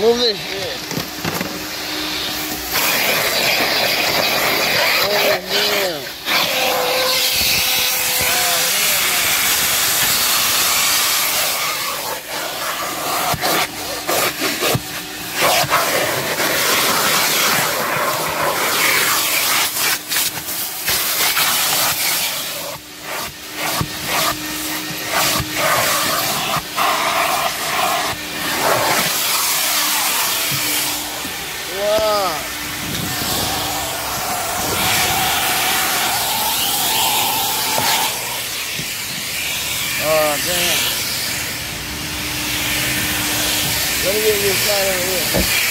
Move this shit. Oh, damn. Oh, damn. Let me get this guy over here.